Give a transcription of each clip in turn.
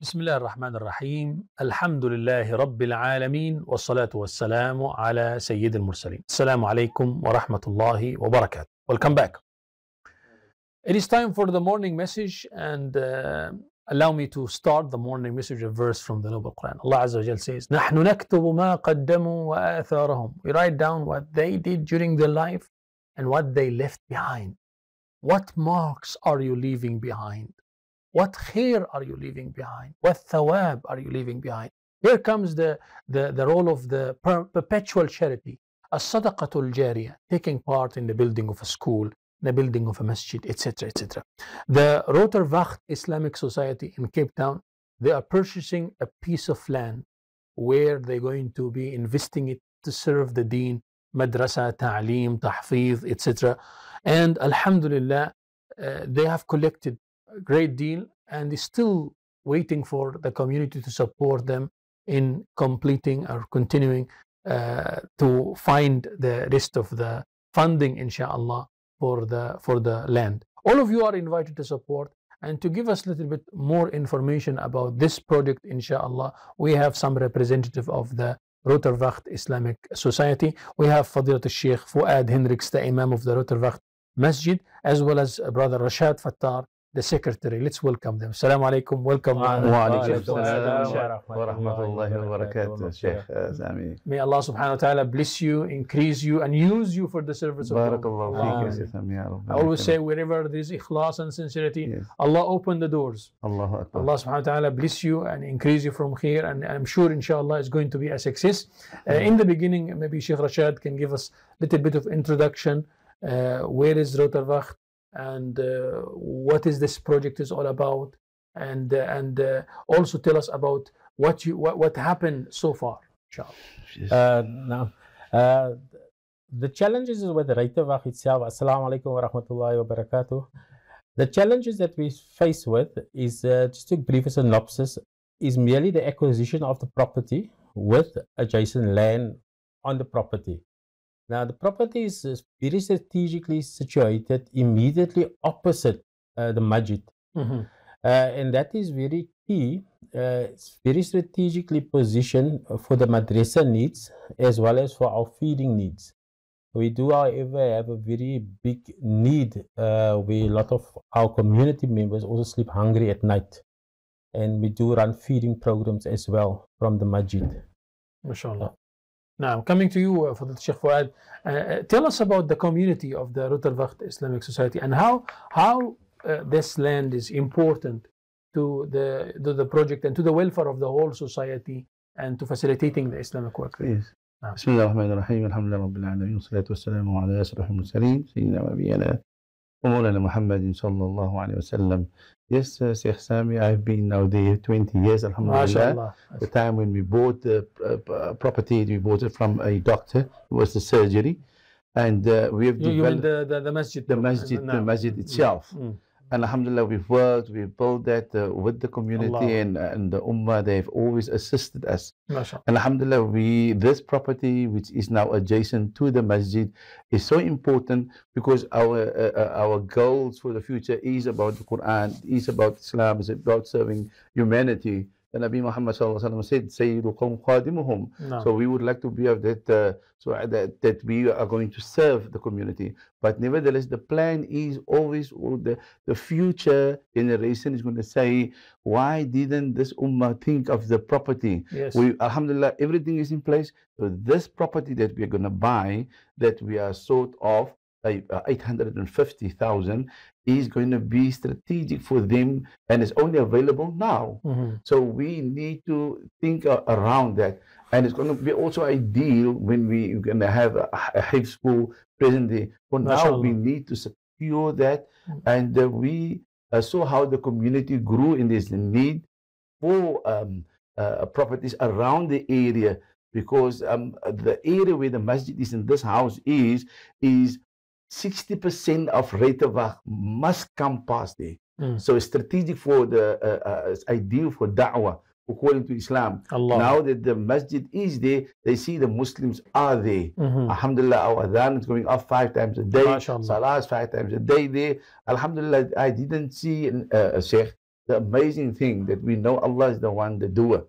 بسم الله الرحمن الرحيم الحمد لله رب العالمين والصلاة والسلام على سيد المرسلين السلام عليكم ورحمة الله وبركاته Welcome back It is time for the morning message and uh, allow me to start the morning message a verse from the Noble Quran Allah Azza wa Jal says نحن نكتب ما قدموا وآثارهم We write down what they did during their life and what they left behind What marks are you leaving behind What khair are you leaving behind? What thawab are you leaving behind? Here comes the, the, the role of the per- perpetual charity, a sadaqatul jariyah, taking part in the building of a school, the building of a masjid, etc., etc. The Ruyterwacht Islamic Society in Cape Town, they are purchasing a piece of land where they're going to be investing it to serve the deen, madrasa, ta'aleem, tahfiz, etc. And alhamdulillah, uh, they have collected a great deal and is still waiting for the community to support them in completing or continuing uh, to find the rest of the funding inshallah for the for the land. All of you are invited to support and to give us a little bit more information about this project inshallah. We have some representative of the Ruyterwacht Islamic Society. We have Fadilat al-Sheikh Fuaad Hendricks the Imam of the Ruyterwacht Masjid as well as brother Rashaad Fataar the secretary. Let's welcome them. Assalamu alaikum. Welcome. Sheikh May Allah subhanahu wa ta'ala bless you, increase you, and use you for the service of Allah. I always say, wherever there's ikhlas and sincerity, yes. Allah open the doors. Allah subhanahu wa ta'ala bless you and increase you from here. And I'm sure, inshallah, it's going to be a success. Uh, in the beginning, maybe Sheikh Rashaad can give us a little bit of introduction. Uh, where is Ruyterwacht? And uh, what is this project is all about? And uh, and uh, also tell us about what you what, what happened so far. Uh, now, uh, the challenges with the Ruyterwacht itself, Assalamu alaikum wa rahmatullahi wa barakatuh. The challenges that we face with is, uh, just to brief a synopsis, is merely the acquisition of the property with adjacent land on the property. Now, the property is very strategically situated immediately opposite uh, the masjid. Mhm. Uh, and that is very key. Uh, it's very strategically positioned for the madrasa needs as well as for our feeding needs. We do, however, have a very big need uh, where a lot of our community members also sleep hungry at night. And we do run feeding programs as well from the masjid. MashaAllah. Now, coming to you, uh, the Sheikh Fuaad, uh, uh, tell us about the community of the Ruyterwacht Islamic Society and how, how uh, this land is important to the, to the project and to the welfare of the whole society and to facilitating the Islamic work. Yes. نعم. بسم الله الرحمن الرحيم الحمد لله رب العالمين والصلاة والسلام على أشرف المرسلين سيدنا ومولانا محمد صلى الله عليه وسلم Yes, uh, Sheikh Samih, I've been now there 20 years, alhamdulillah. The time when we bought the uh, uh, property, we bought it from a doctor, it was the surgery. And uh, we have you, developed. You mean the, the, the masjid? The masjid, no. the masjid mm. itself. Mm. And Alhamdulillah, we've worked, we've built that uh, with the community Allah. and, and the Ummah. They've always assisted us. MashaAllah. And Alhamdulillah, we this property, which is now adjacent to the masjid, is so important because our uh, uh, our goals for the future is about the Quran, is about Islam, is about serving humanity the Nabi Muhammad said, Sayyidul Khadimuhum. No. So we would like to be of that, uh, so uh, that, that we are going to serve the community. But nevertheless, the plan is always the, the future generation is going to say, why didn't this ummah think of the property? Yes. We, alhamdulillah, everything is in place. So this property that we are going to buy, that we are sort of uh, 850,000 is going to be strategic for them and it's only available now. Mhm. So we need to think uh, around that. And it's going to be also ideal when we- we're going to have a, a high school presently. For now, we need to secure that. Mm. And uh, we uh, saw how the community grew in this need for um, uh, properties around the area because um, the area where the masjid is in this house is is 60% of Ruyterwacht must come past there. Mm. So strategic for the uh, uh, ideal for da'wah according to Islam. Allah. Now that the masjid is there, they see the Muslims are there. Mhm. Alhamdulillah, our adhan is going up five times a day. MashaAllah. Salah is five times a day there. Alhamdulillah, I didn't see uh, a sheikh the amazing thing that we know Allah is the one, the doer.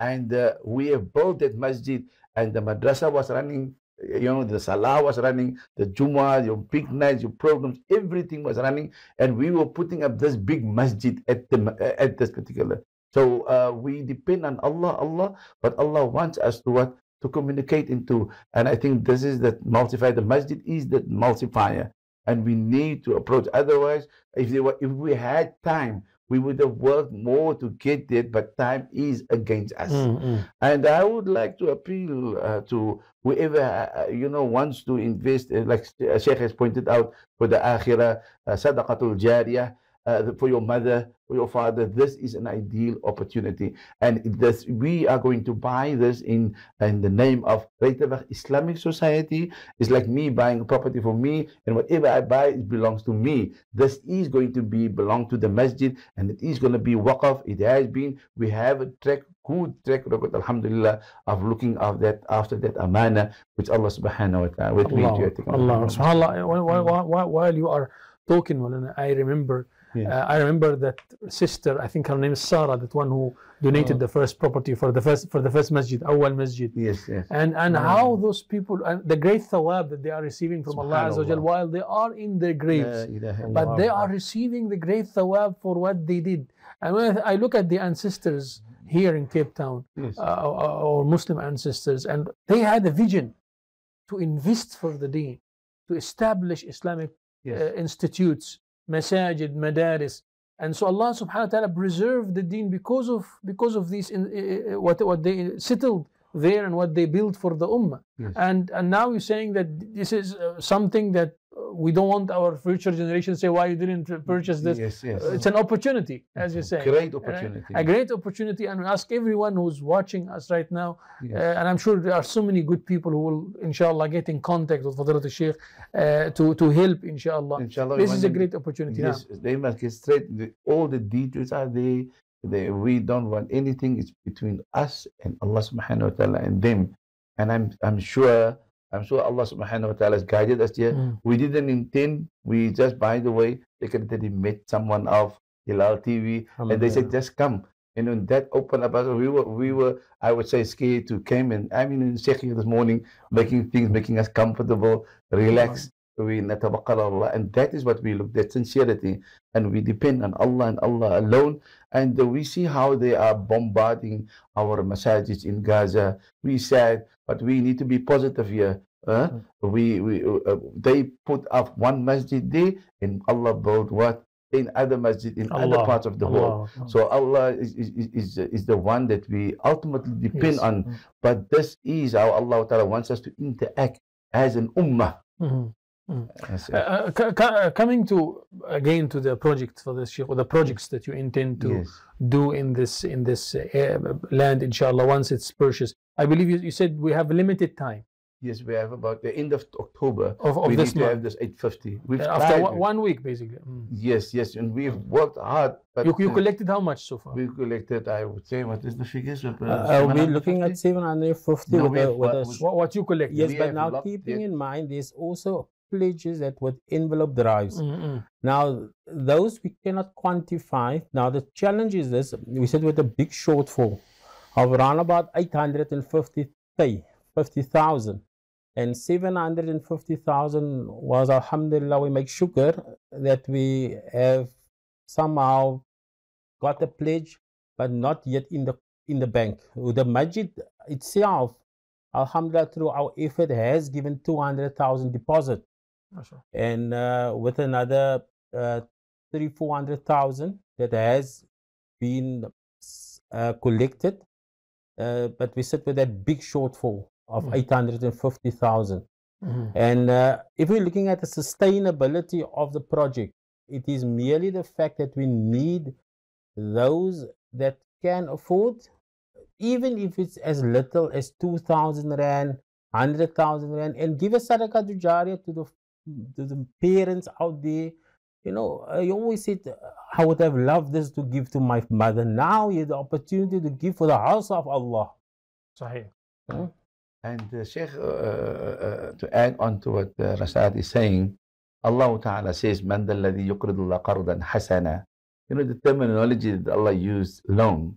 And uh, we have built that masjid, and the madrasa was running, you know, the salah was running, the Jummah, your big nights, your programs, everything was running, and we were putting up this big masjid at the at this particular. So uh, we depend on Allah, Allah, but Allah wants us to what to communicate into, and I think this is that multiplier. The masjid is that multiplier, and we need to approach. Otherwise, if they were, if we had time, we would have worked more to get there, but time is against us. Mm, mm. And I would like to appeal uh, to whoever uh, you know wants to invest, uh, like uh, Sheikh has pointed out, for the akhirah, uh, sadaqatul jariyah, uh, for your mother, for your father. This is an ideal opportunity, and does, we are going to buy this in in the name of Ruyterwacht Islamic Society. It's like me buying a property for me, and whatever I buy, it belongs to me. This is going to be belong to the masjid, and it is going to be waqf. It has been. We have a track good track record, alhamdulillah, of looking of that after that amana, which Allah subhanahu wa ta'ala with me. Allah, Allah. Subhanallah. While, while, while, you are talking, I remember. Yes. Uh, I remember that sister. I think her name is Sarah, that one who donated Oh. the first property for the first for the first masjid, Awal Masjid. Yes, yes. And and how those people and the great thawab that they are receiving from Allah Azza while they are in their graves. But they are receiving the great thawab for what they did. And when I look at the ancestors here in Cape Town, Yes. uh, or Muslim ancestors, and they had a vision to invest for the deen, to establish Islamic Yes. uh, institutes, masajid, madaris. And so Allah subhanahu wa ta'ala preserved the deen because of because of these in, uh, what what they settled there and what they built for the ummah. Yes. And and now you're saying that this is uh, something that we don't want our future generation to say why you didn't purchase this. Yes, yes. It's an opportunity, as you say. Great opportunity. A great opportunity, and we ask everyone who's watching us right now, Yes. uh, and I'm sure there are so many good people who will, inshallah, get in contact with Fadilat al-Sheikh uh, to, to help, inshallah. Inshallah, This is a great opportunity. now. Yes, they must get straight. The, all the details are there. They, we don't want anything. It's between us and Allah subhanahu wa ta'ala and them. And I'm I'm sure I'm sure Allah subhanahu wa ta'ala has guided us here. Mm. We didn't intend. We just by the way, they he met someone of Hilaal TV and they said just come. And then that opened up us. We were we were I would say scared to came and I mean in Sheikh this morning making things making us comfortable, relaxed. We natawakkal Allah and that is what we look that sincerity and we depend on Allah and Allah alone and we see how they are bombarding our masajids in Gaza. We sad, but we need to be positive here. Uh, we we uh, they put up one masjid there and Allah built what in other masjid in other parts of the world. Allah. So Allah is, is, is, is, the one that we ultimately depend Yes. on. But this is how Allah Ta'ala wants us to interact as an ummah. Mhm. Yes, Uh, uh, co- co- uh, coming to again to the project for this Sheikh, or the projects that you intend to yes. do in this in this uh, land, inshallah, once it's purchased. I believe you, you said we have limited time Yes, we have about the end of October. of, of we this need to have this 850. We've Uh, After tried one, one week, basically. Mm. Yes, yes, and we've worked hard. But You, you collected how much so far? we collected, I would say, what is the figures? Uh, Uh, we're looking at 750 No, with have with what- a with- What, what you collected? Yes, We but now keeping it. in mind, there's also pledges that with envelope drives. Mm-mm. Now, those we cannot quantify. Now, the challenge is this we said with a big shortfall of around about 850 50,000 and 750,000 was alhamdulillah we make sugar that we have somehow got a pledge but not yet in the in the bank. The masjid itself alhamdulillah through our effort has given 200,000 deposit. Mashallah. and uh, with another uh, three four hundred thousand that has been uh, collected, uh, but we sit with that big shortfall of Mm. eight hundred and fifty thousand. And uh, if we're looking at the sustainability of the project, it is merely the fact that we need those that can afford, even if it's as little as 2,000 Rand, 100,000 Rand, and give a sadaqah to jariyah to the, to the parents out there you know, uh, I always said, uh, I would have loved this to give to my mother. Now you have the opportunity to give for the house of Allah. Sahih. Hmm? And uh, Sheikh, uh, uh, uh to add on to what uh, Rashaad is saying, Allah Ta'ala says, Man الَّذِي يُقْرِضُ اللَّهَ قَرْضًا hasana." You know, the terminology that Allah used, loan.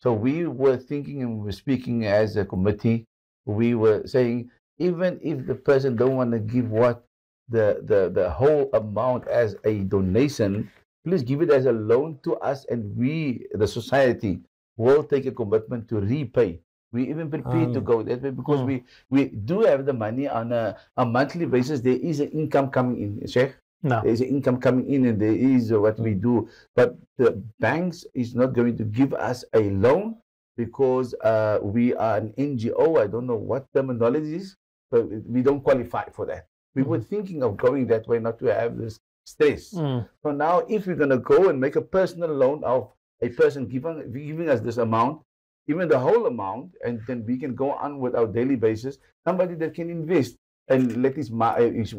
So we were thinking and we were speaking as a committee. We were saying, even if the person don't want to give what the, the, the whole amount as a donation, please give it as a loan to us and we, the society, will take a commitment to repay. We even prepared to Um, go that way because mm. we, we do have the money on a, a monthly basis. There is an income coming in, Sheikh. No. There is an income coming in and there is what we do. But the banks is not going to give us a loan because uh, we are an NGO. I don't know what terminology is, but we don't qualify for that. We were thinking of going that way, not to have this stress. Mm. So now, if we're going to go and make a personal loan of a person giving, giving us this amount, even the whole amount, and then we can go on with our daily basis, somebody that can invest and let his, uh, his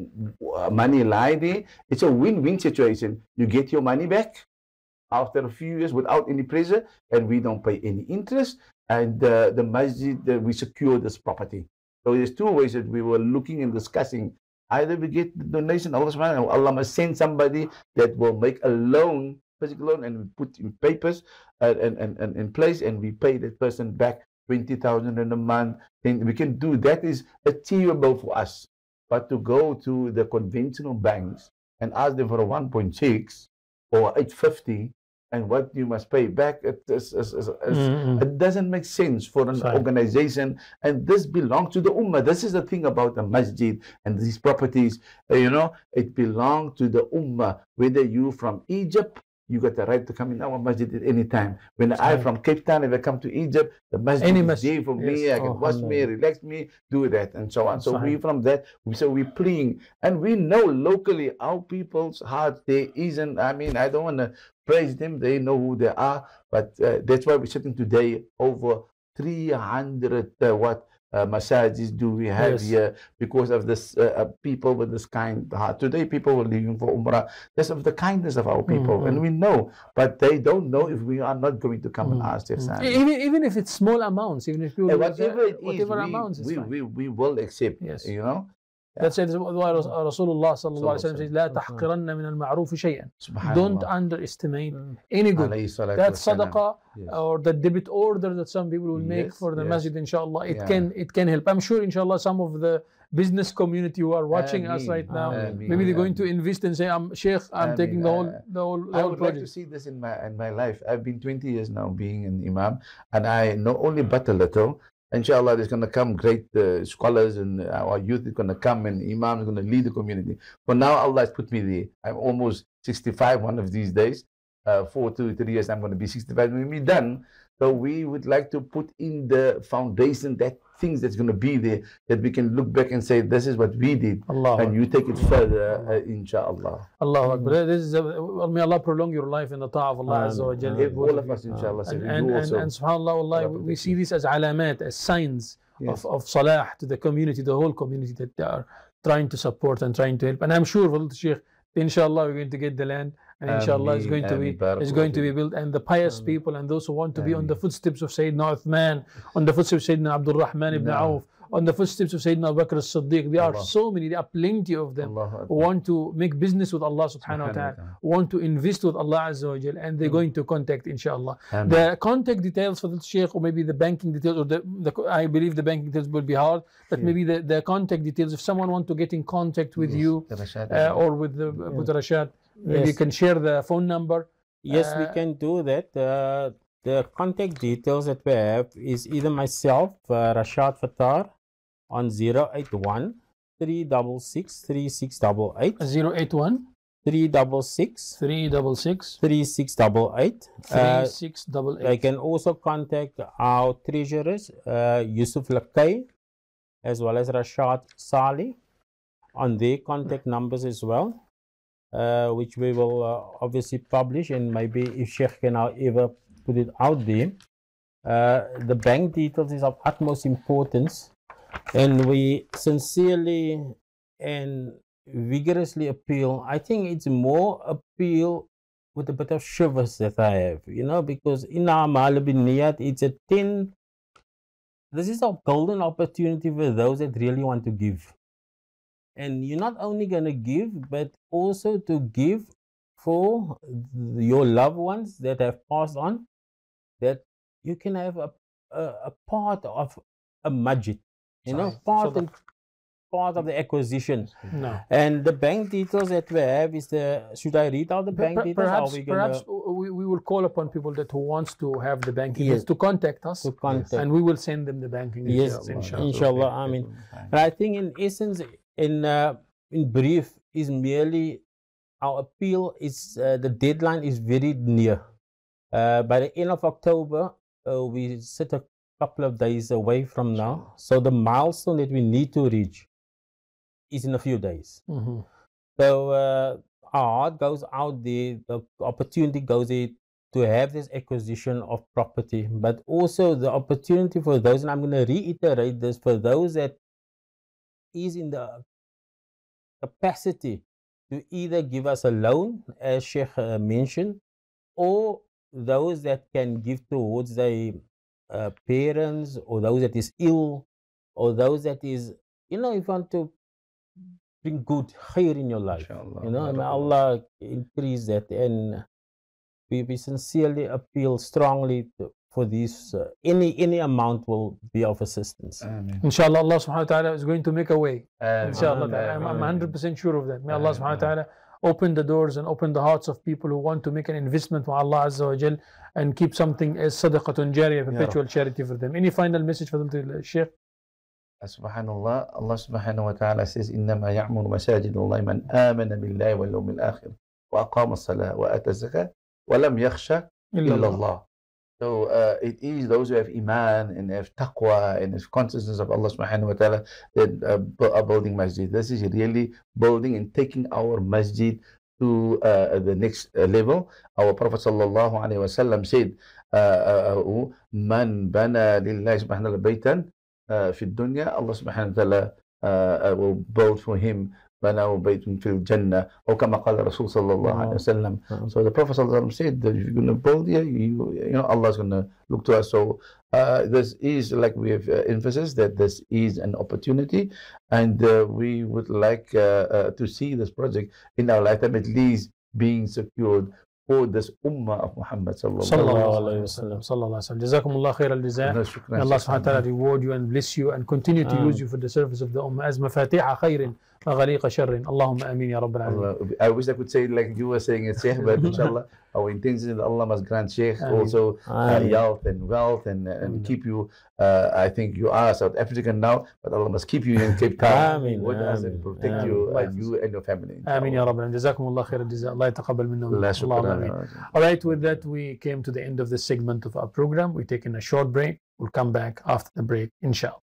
uh, money lie there. It's a win-win situation. You get your money back after a few years without any pressure, and we don't pay any interest. And uh, the masjid, uh, we secure this property. So there's two ways that we were looking and discussing. Either we get the donation, Allah subhanahu Allah must send somebody that will make a loan, physical loan, and we put in papers uh, and, and, and in place, and we pay that person back 20,000 in a month. Then we can do that is achievable for us. But to go to the conventional banks and ask them for a 1.6 or 850 and what you must pay back, it, is, is, is, is, Mm, mm. it doesn't make sense for an Right. organization, and this belongs to the ummah. This is the thing about the masjid and these properties. uh, You know, it belongs to the ummah. Whether you from Egypt, you got the right to come in our masjid at any time. When I Right. from Cape Town, if I come to Egypt, the masjid Any is there for me. I can Oh, wash me, relax me, do that, and so on. So we from that, we so we praying, and we know locally our people's hearts. There isn't. I mean, I don't want to praise them. They know who they are. But uh, that's why we're sitting today over 300 uh, what uh, massages do we have Yes. here because of this uh, uh, people with this kind heart. Today, people were leaving for Umrah. That's of the kindness of our people, and we know, but they don't know if we are not going to come and ask their son. Even, even if it's small amounts, even if you whatever it is, whatever we, amounts, we, we, we will accept. Yes. You know. Yeah. That's why mm. Rasulullah sallallahu alaihi wasallam says, "La tahqiranna min al-ma'ruf. Don't underestimate mm. any good. That sadaqah or the debit order that some people will make for the yes. masjid, inshallah, it can it can help. I'm sure, inshallah, some of the business community who are watching us right now, maybe they're going to invest and say, "I'm Sheikh, I'm taking the whole uh, the whole." The I would like to see this in my in my life. I've been 20 years now being an imam, and I not only but a little, Inshallah, there's going to come great uh, scholars, and our youth is going to come, and imam is going to lead the community. But now Allah has put me there. I'm almost 65 one of these days. Uh, four to three years, I'm going to be 65 when we done. So we would like to put in the foundation that things that's going to be there that we can look back and say this is what we did, Allah, and you take it further, uh, inshallah. Allah Akbar. This is well, may Allah prolong your life in the ta'ah of Allah Azza wa Ameen. Jal. All of us, inshallah, And, and, and, and subhanAllah, Allah we- see this as alamat, as signs Yes. of, of salah to the community, the whole community that they are trying to support and trying to help. And I'm sure, Sheikh, inshallah, we're going to get the land and inshallah it's going to be it's going to be built. And the pious people and those who want to be on the footsteps of Sayyidina Uthman, on the footsteps of Sayyidina Abdul Rahman ibn. Auf, on the footsteps of Sayyidina Bakr as-Siddiq. There are so many, there are plenty of them who want to make business with Allah subhanahu wa ta'ala, want to invest with Allah Azza wa Jal, and they're going to contact inshallah. The contact details for the Sheikh, or maybe the banking details, or the, the I believe the banking details will be hard, but Yeah. maybe the, the contact details, if someone want to get in contact with Yes, you uh, or with the Abu Rashad, maybe you can share the phone number. Yes, we Uh, can do that. Uh, the contact details that we have is either myself, uh, Rashaad Fataar, on 081 366 3688, 081 366 366 3688. Uh, 3688. I can also contact our treasurers, uh, Yusuf Lakai, as well as Rashad Sali, on their contact numbers as well, which we will uh, obviously publish. And maybe if Sheikh can ever put it out there, uh, the bank details is of utmost importance. And we sincerely and vigorously appeal. I think it's more appeal with a bit of shivers that I have, you know, because in our bin Niyat, it's a 10. This is a golden opportunity for those that really want to give. And you're not only going to give, but also to give for your loved ones that have passed on that you can have a, a, a part of a masjid, you know, part Sadaqah. and part of the acquisition. No. And the bank details that we have is the should I read out the bank Per- details? perhaps we perhaps we, we will call upon people that who wants to have the banking Yes. details to contact us to contact? and we will send them the banking Yes, details inshallah. Inshallah, I mean, And I think, in essence, in uh, in brief, is merely our appeal is uh, the deadline is very near. Uh, by the end of October, uh, we sit a couple of days away from now. So the milestone that we need to reach is in a few days. Mhm. So uh, our heart goes out there, the opportunity goes there to have this acquisition of property, but also the opportunity for those, and I'm going to reiterate this for those that is in the capacity to either give us a loan, as Sheikh uh, mentioned, or those that can give towards their uh, parents or those that is ill or those that is, you know, if you want to bring good khair in your life. You know, may Allah increase that. And we, we sincerely appeal strongly to, for this. Uh, any any amount will be of assistance. Amen. Inshallah, Allah subhanahu wa ta'ala is going to make a way. Amen. Inshallah, Amen. I'm, I'm Amen. 100% sure of that. May Allah Amen. subhanahu wa ta'ala open the doors and open the hearts of people who want to make an investment with Allah Azza wa Jal and keep something as sadaqatun jariyah, perpetual charity for them. Any final message for them to Sheikh? Subhanallah, Allah subhanahu wa ta'ala says, إنما يعمر مساجد الله من آمن بالله واليوم الآخر وأقام الصلاة وآتى الزكاة ولم يخشى إلا الله. So uh, it is those who have iman and have taqwa and have consciousness of Allah subhanahu wa ta'ala that uh, are building masjid. This is really building and taking our masjid to uh, the next uh, level. Our Prophet sallallahu alaihi wasallam said, uh, uh, uh, "Man bana lillahi subhanahu wa ta'ala baytan fi dunya, Allah subhanahu wa ta'ala will build for him Bana baytun fil Jannah, or kama qala Rasul sallallahu alayhi wasallam. So the Prophet sallallahu said that if you're going to build here, you, you know, is going to look to us. So uh, this is, like we have uh, emphasized, that this is an opportunity, and uh, we would like uh, uh, to see this project in our lifetime at least being secured for this ummah of Muhammad sallallahu alaihi wasallam. Sallallahu alaihi wasallam. May Allah subhanahu wa ta'ala reward you and bless you and continue to use you for the service of the ummah as mafatiha khairin wa شر. اللهم آمين يا رب العالمين. I wish I could say it like you were saying it, but inshallah. our intentions. Allah must grant Sheikh also uh, health and wealth and, uh, and keep you. Uh, I think you are South African now, but Allah must keep you in Cape Town with us and protect you and you and your family. Ameen Ya Rabbi. Jazakum khair. Allah yataqabbal minna. Allah All right, with that we came to the end of this segment of our program. We've taken a short break. We'll come back after the break, inshallah.